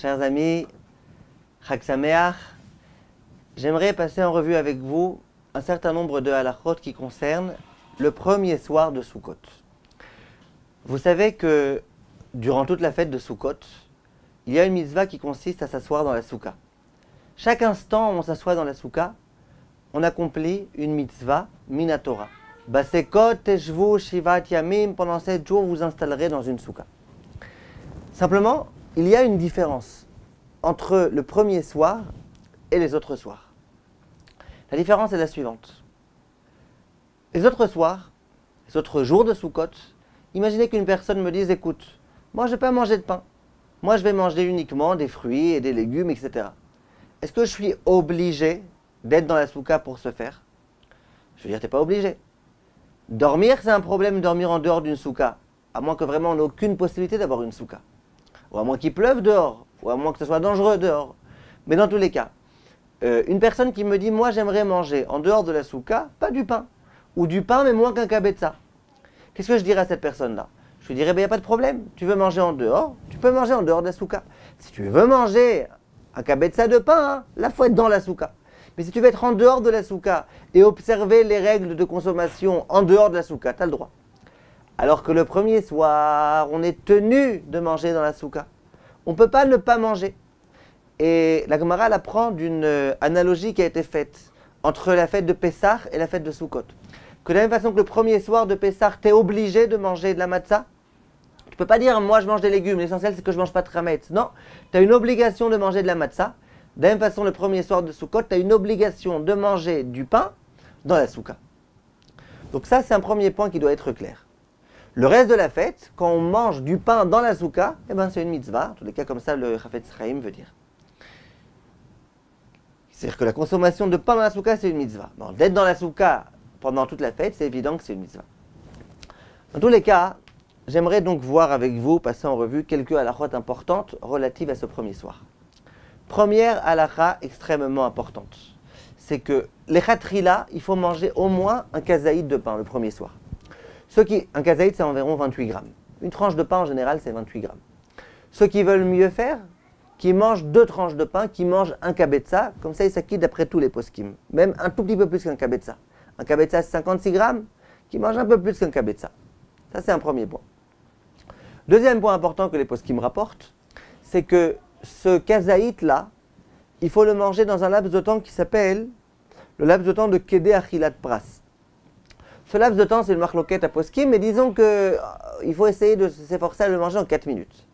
Chers amis, j'aimerais passer en revue avec vous un certain nombre de halachot qui concernent le premier soir de Sukkot. Vous savez que durant toute la fête de Sukkot, il y a une mitzvah qui consiste à s'asseoir dans la soukha. Chaque instant où on s'assoit dans la soukha, on accomplit une mitzvah minatora. Basekot teshvu shivat yamim, pendant sept jours, vous installerez dans une soukha. Simplement, il y a une différence entre le premier soir et les autres soirs. La différence est la suivante. Les autres soirs, les autres jours de Sukkot, imaginez qu'une personne me dise Écoute, moi je ne vais pas manger de pain. Moi je vais manger uniquement des fruits et des légumes, etc. Est-ce que je suis obligé d'être dans la soukha pour ce faire? Je veux dire, tu n'es pas obligé. Dormir, c'est un problème, dormir en dehors d'une soukha. À moins que vraiment on n'ait aucune possibilité d'avoir une soukha. Ou à moins qu'il pleuve dehors. Ou à moins que ce soit dangereux dehors. Mais dans tous les cas, euh, une personne qui me dit Moi j'aimerais manger en dehors de la soukha, pas du pain. Ou du pain, mais moins qu'un kabetza. Qu'est-ce que je dirais à cette personne-là? Je lui dirais, il ben, n'y a pas de problème. Tu veux manger en dehors Tu peux manger en dehors de la souka. Si tu veux manger un kabetza de pain, hein, là, faut être dans la souka. Mais si tu veux être en dehors de la souka et observer les règles de consommation en dehors de la souka, tu as le droit. Alors que le premier soir, on est tenu de manger dans la souka. On ne peut pas ne pas manger. Et la Gemara apprend d'une euh, analogie qui a été faite entre la fête de Pessah et la fête de Sukkot que de la même façon que le premier soir de Pessah, tu es obligé de manger de la matzah. Tu peux pas dire, moi je mange des légumes, l'essentiel c'est que je mange pas de chametz. Non, tu as une obligation de manger de la matzah. De la même façon, le premier soir de Sukkot, tu as une obligation de manger du pain dans la soukha. Donc ça, c'est un premier point qui doit être clair. Le reste de la fête, quand on mange du pain dans la soukha, eh ben, c'est une mitzvah. En tous les cas, comme ça, le Chafetz Chaim veut dire. C'est-à-dire que la consommation de pain dans la soukha, c'est une mitzvah. D'être dans la soukha pendant toute la fête, c'est évident que c'est une mitzvah. Dans tous les cas, j'aimerais donc voir avec vous, passer en revue quelques halakhot importantes relatives à ce premier soir. Première halakha extrêmement importante, c'est que les khatrila, il faut manger au moins un kazaïd de pain le premier soir. Ceux qui, un kazaïd, c'est environ 28 grammes. Une tranche de pain en général, c'est 28 grammes. Ceux qui veulent mieux faire, qui mangent deux tranches de pain, qui mangent un kabetza, comme ça ils s'acquittent d'après tous les poskim, même un tout petit peu plus qu'un kabetza. Un kabetza, c'est 56 grammes, qui mange un peu plus qu'un kabetza. Ça, c'est un premier point. Deuxième point important que les poskim rapportent, c'est que ce kazaït-là, il faut le manger dans un laps de temps qui s'appelle le laps de temps de Kede Achilat Pras. Ce laps de temps, c'est le marloquette à poskim, mais disons qu'il euh, faut essayer de s'efforcer à le manger en 4 minutes.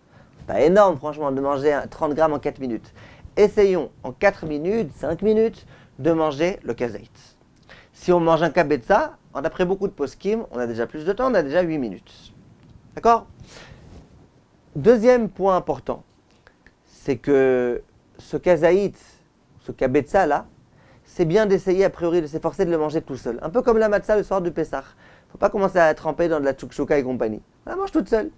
Pas énorme, franchement, de manger 30 grammes en 4 minutes. Essayons en 4 minutes, 5 minutes, de manger le kazaït. Si on mange un kabetza, d'après beaucoup de poskim, on a déjà plus de temps, on a déjà 8 minutes. D'accord? Deuxième point important, c'est que ce kazaït, ce kabetza là, c'est bien d'essayer a priori de s'efforcer de le manger tout seul. Un peu comme la matzah le soir du Pessah. Faut pas commencer à tremper dans de la tchoukshuka et compagnie. On la mange toute seule.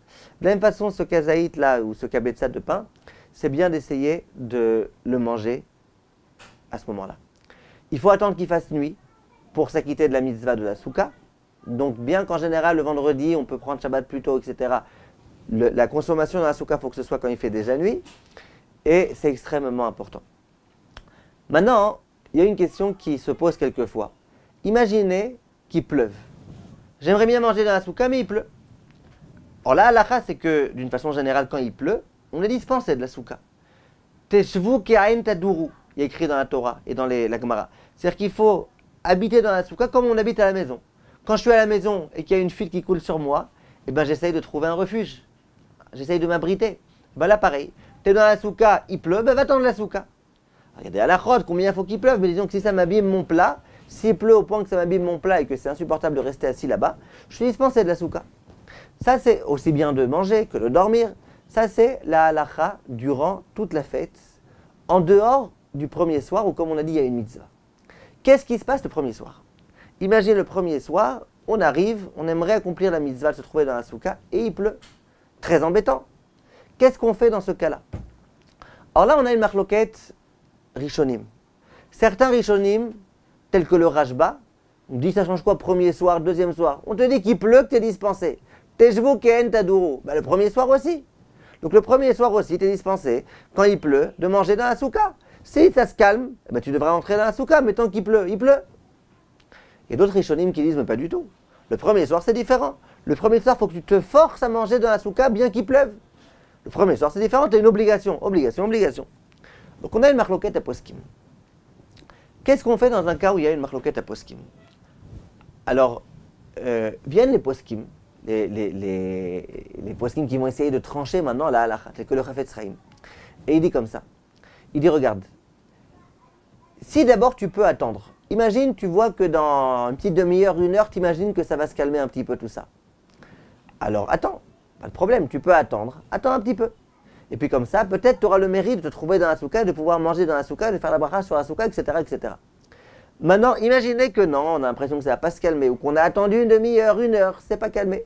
De la même façon, ce kazaït là, ou ce kabetza de pain, c'est bien d'essayer de le manger à ce moment-là. Il faut attendre qu'il fasse nuit pour s'acquitter de la mitzvah de la souka. Donc bien qu'en général le vendredi on peut prendre Shabbat plus tôt, etc. la consommation dans la souka, faut que ce soit quand il fait déjà nuit. Et c'est extrêmement important. Maintenant, il y a une question qui se pose quelquefois. Imaginez qu'il pleuve. J'aimerais bien manger dans la souka, mais il pleut. Alors là, la c'est que d'une façon générale, quand il pleut, on est dispensé de la souka. Teshvu taduru, il a écrit dans la Torah et dans les, la Gemara. C'est-à-dire qu'il faut habiter dans la souka comme on habite à la maison. Quand je suis à la maison et qu'il y a une fuite qui coule sur moi, eh ben, j'essaye de trouver un refuge. J'essaye de m'abriter. Ben là, pareil. Tu es dans la souka, il pleut, ben va-t'en de la souka. Regardez à la route combien il faut qu'il pleuve, mais disons que si ça m'abîme mon plat, s'il pleut au point que ça m'abîme mon plat et que c'est insupportable de rester assis là-bas, je suis dispensé de la souka. Ça, c'est aussi bien de manger que de dormir. Ça, c'est la halacha durant toute la fête, en dehors du premier soir où, comme on a dit, il y a une mitzvah. Qu'est-ce qui se passe le premier soir? Imaginez le premier soir, on arrive, on aimerait accomplir la mitzvah se trouver dans la souka et il pleut. Très embêtant. Qu'est-ce qu'on fait dans ce cas-là? Alors là, on a une marloquette Rishonim. Certains Rishonim, tels que le Rajba, on dit ça change quoi premier soir, deuxième soir? On te dit qu'il pleut, que tu es dispensé. Tejvu ken taduru. Bah, le premier soir aussi. Donc le premier soir aussi, tu es dispensé, quand il pleut, de manger dans la souka. Si ça se calme, eh ben, tu devrais rentrer dans la souka, mais tant qu'il pleut, il pleut. Il y a d'autres rishonim qui disent, mais pas du tout. Le premier soir, c'est différent. Le premier soir, il faut que tu te forces à manger dans la souka, bien qu'il pleuve. Le premier soir, c'est différent, tu as une obligation, obligation, obligation. Donc on a une marloquette à poskim. Qu'est-ce qu'on fait dans un cas où il y a une marloquette à poskim? Alors, euh, viennent les poskim, les, les, poskim qui vont essayer de trancher maintenant la halakha, c'est que le Chafetz Chaim. Et il dit comme ça. Il dit, regarde, si d'abord tu peux attendre, imagine, tu vois que dans une petite demi-heure, une heure, tu imagines que ça va se calmer un petit peu tout ça. Alors attends, pas de problème, tu peux attendre, attends un petit peu. Et puis comme ça, peut-être tu auras le mérite de te trouver dans la souka, de pouvoir manger dans la souka, de faire la bracha sur la souka, etc., etc. Maintenant, imaginez que non, on a l'impression que ça va pas se calmer, ou qu'on a attendu une demi-heure, une heure, c'est pas calmé.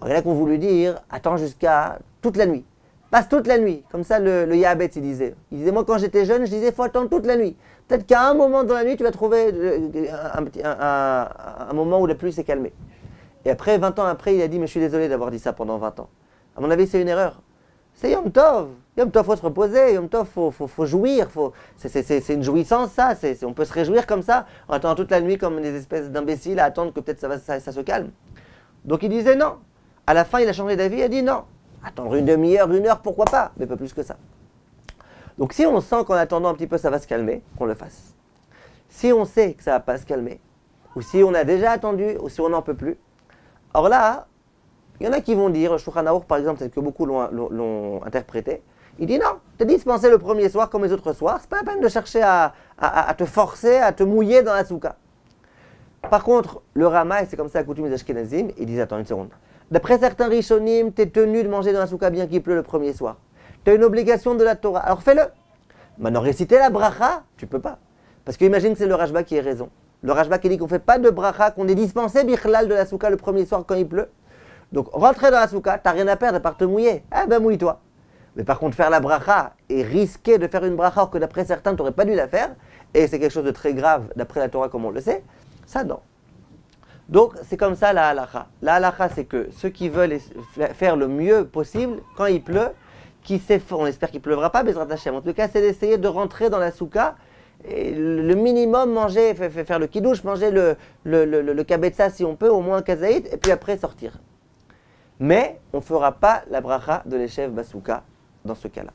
Alors, il y en a qui ont voulu dire, attends jusqu'à toute la nuit. Passe toute la nuit. Comme ça, le, le Yabet, il disait. Il disait, moi, quand j'étais jeune, je disais, faut attendre toute la nuit. Peut-être qu'à un moment dans la nuit, tu vas trouver euh, un, un moment où la pluie s'est calmée. Et après, 20 ans après, il a dit, mais je suis désolé d'avoir dit ça pendant 20 ans. À mon avis, c'est une erreur. C'est Yom Tov. Yom Tov, faut se reposer. Yom Tov, faut, faut, faut jouir. C'est une jouissance, ça. on peut se réjouir comme ça, en attendant toute la nuit comme des espèces d'imbéciles à attendre que peut-être ça, ça, ça, se calme. Donc il disait non. À la fin, il a changé d'avis. Il a dit non. Attendre une demi-heure, une heure, pourquoi pas, mais pas plus que ça. Donc si on sent qu'en attendant un petit peu, ça va se calmer, qu'on le fasse. Si on sait que ça va pas se calmer, ou si on a déjà attendu, ou si on n'en peut plus, Or là, il y en a qui vont dire, Shulchan par exemple, tel que beaucoup l'ont interprété, il dit non, t'es dispensé le premier soir comme les autres soirs, c'est pas la peine de chercher à, te forcer, à te mouiller dans la souka. Par contre, le Rama, et c'est comme ça coutume des Ashkenazim, il dit attends une seconde. D'après certains Rishonim, tu es tenu de manger dans la souka bien qu'il pleut le premier soir. Tu as une obligation de la Torah, alors fais-le. Maintenant, réciter la bracha, tu peux pas. Parce que imagine que c'est le Rajba qui a raison. Le Rajbak dit qu'on fait pas de bracha, qu'on est dispensé bichlal de la souka le premier soir quand il pleut. Donc rentrer dans la souka, t'as rien à perdre à part te mouiller. Eh ben mouille-toi. Mais par contre, faire la bracha et risquer de faire une bracha que d'après certains, tu n'aurais pas dû la faire, et c'est quelque chose de très grave d'après la Torah comme on le sait, ça non. Donc c'est comme ça la halacha. La halacha, c'est que ceux qui veulent faire le mieux possible quand il pleut, qui on espère qu'il pleuvra pas, mais en tout cas, c'est d'essayer de rentrer dans la souka le minimum, manger, faire le kidouche, manger le, le si on peut, au moins un kazaïd, et puis après sortir. Mais on ne fera pas la bracha de l'échef Basuka dans ce cas-là.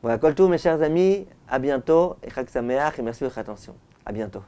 Voilà, Koltou, mes chers amis, à bientôt, et Chag et merci de votre attention. À bientôt.